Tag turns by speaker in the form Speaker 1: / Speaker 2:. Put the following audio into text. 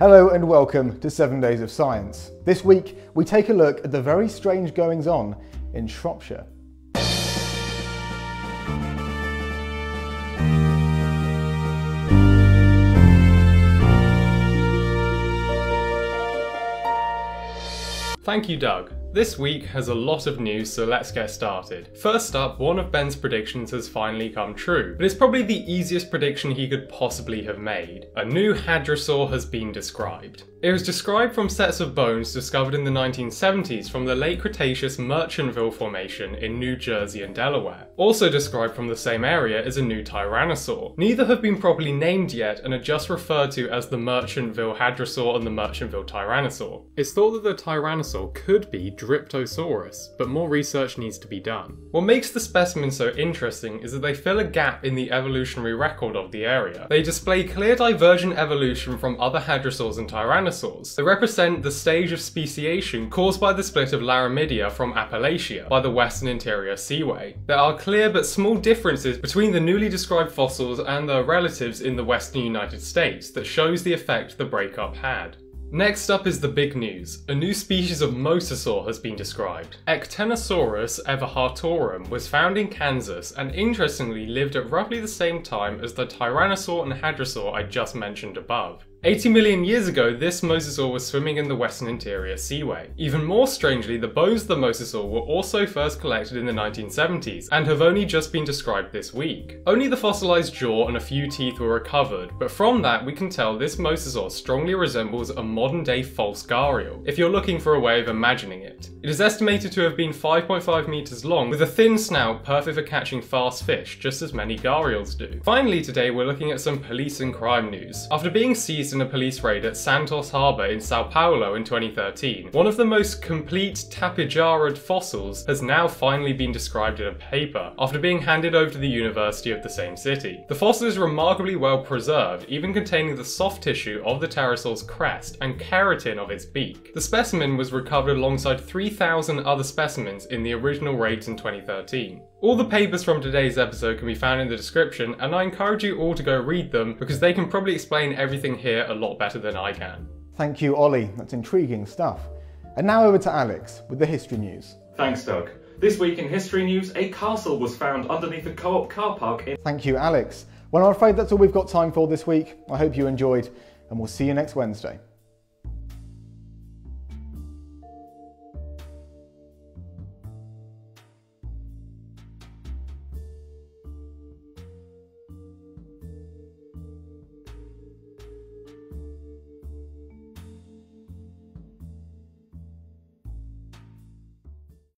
Speaker 1: Hello and welcome to 7 Days of Science. This week we take a look at the very strange goings on in Shropshire.
Speaker 2: Thank you, Doug. This week has a lot of news, so let's get started. First up, one of Ben's predictions has finally come true, but it's probably the easiest prediction he could possibly have made. A new hadrosaur has been described. It was described from sets of bones discovered in the 1970s from the late Cretaceous Merchantville Formation in New Jersey and Delaware. Also described from the same area is a new Tyrannosaur. Neither have been properly named yet and are just referred to as the Merchantville Hadrosaur and the Merchantville Tyrannosaur. It's thought that the Tyrannosaur could be Dryptosaurus, but more research needs to be done. What makes the specimen so interesting is that they fill a gap in the evolutionary record of the area. They display clear divergent evolution from other hadrosaurs and tyrannosaurs. They represent the stage of speciation caused by the split of Laramidia from Appalachia by the Western Interior Seaway. There are clear but small differences between the newly described fossils and their relatives in the western United States that shows the effect the breakup had. Next up is the big news. A new species of mosasaur has been described. Ectenosaurus everhartorum was found in Kansas and interestingly lived at roughly the same time as the tyrannosaur and hadrosaur I just mentioned above. 80 million years ago, this mosasaur was swimming in the western interior seaway. Even more strangely, the bones of the mosasaur were also first collected in the 1970s and have only just been described this week. Only the fossilized jaw and a few teeth were recovered, but from that we can tell this mosasaur strongly resembles a modern day false gharial, if you're looking for a way of imagining it. It is estimated to have been 5.5 meters long, with a thin snout perfect for catching fast fish, just as many gharials do. Finally today we're looking at some police and crime news. After being seized in a police raid at Santos Harbor in Sao Paulo in 2013. One of the most complete tapejarid fossils has now finally been described in a paper, after being handed over to the University of the same city. The fossil is remarkably well preserved, even containing the soft tissue of the pterosaur's crest and keratin of its beak. The specimen was recovered alongside 3,000 other specimens in the original raids in 2013. All the papers from today's episode can be found in the description, and I encourage you all to go read them because they can probably explain everything here a lot better than I can.
Speaker 1: Thank you, Ollie. That's intriguing stuff. And now over to Alex with the history news.
Speaker 3: Thanks, Doug. This week in history news, a castle was found underneath a co-op car park in...
Speaker 1: Thank you, Alex. Well, I'm afraid that's all we've got time for this week. I hope you enjoyed, and we'll see you next Wednesday.